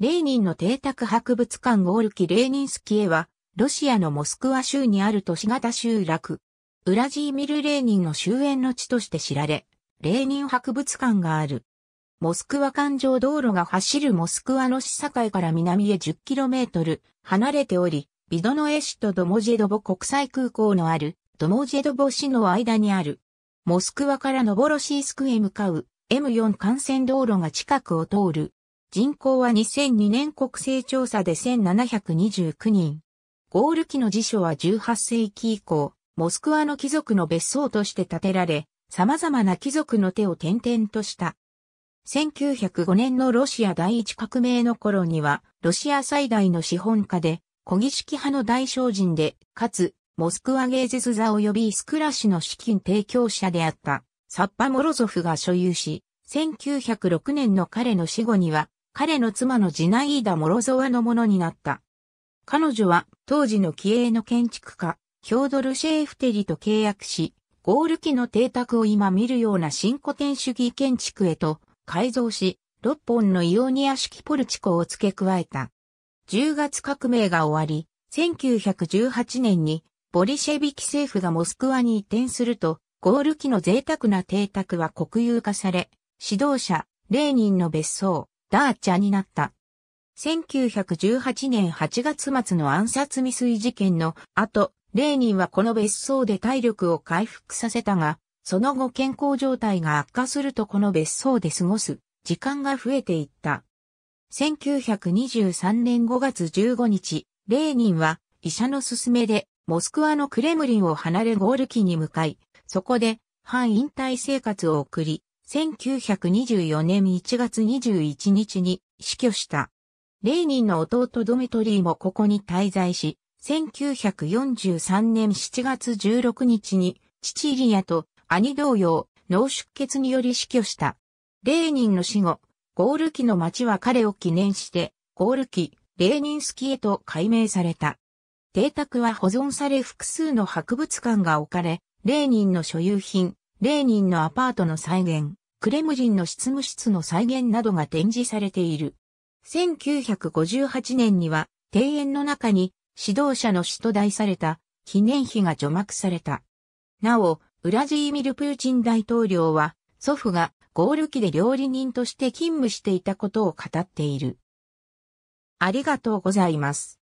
レーニンの邸宅博物館ゴールキレーニンスキエは、ロシアのモスクワ州にある都市型集落。ウラジーミル・レーニンの終焉の地として知られ、レーニン博物館がある。モスクワ環状道路が走るモスクワの市境から南へ 10km 離れており、ビドノエ市とドモジェドボ国際空港のあるドモジェドボ市の間にある。モスクワからノボロシースクへ向かう M4 幹線道路が近くを通る。人口は2002年国勢調査で1729人。ゴール期の辞書は18世紀以降、モスクワの貴族の別荘として建てられ、様々な貴族の手を転々とした。1905年のロシア第一革命の頃には、ロシア最大の資本家で、小儀式派の大商人で、かつ、モスクワ芸術座及びスクラシの資金提供者であった、サッパ・モロゾフが所有し、1906年の彼の死後には、彼の妻のジナイーダ・モロゾワのものになった。彼女は当時の気鋭の建築家、ヒョードル・シェーフテリと契約し、ゴール機の邸宅を今見るような新古典主義建築へと改造し、6本のイオニア式ポルチコを付け加えた。10月革命が終わり、1918年にボリシェビキ政府がモスクワに移転すると、ゴール機の贅沢な邸宅は国有化され、指導者、レーニンの別荘、ダーチャになった。1918年8月末の暗殺未遂事件の後、レーニンはこの別荘で体力を回復させたが、その後健康状態が悪化するとこの別荘で過ごす時間が増えていった。1923年5月15日、レーニンは医者の勧めでモスクワのクレムリンを離れゴール期に向かい、そこで反引退生活を送り、1924年1月21日に死去した。レーニンの弟ドメトリーもここに滞在し、1943年7月16日に父イリアと兄同様脳出血により死去した。レーニンの死後、ゴール期の町は彼を記念して、ゴール期、レーニンスキへと改名された。邸宅は保存され複数の博物館が置かれ、レーニンの所有品、レーニンのアパートの再現、クレムリンの執務室の再現などが展示されている。1958年には庭園の中に指導者の死と題された記念碑が除幕された。なお、ウラジーミル・プーチン大統領は祖父がゴール機で料理人として勤務していたことを語っている。ありがとうございます。